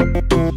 Música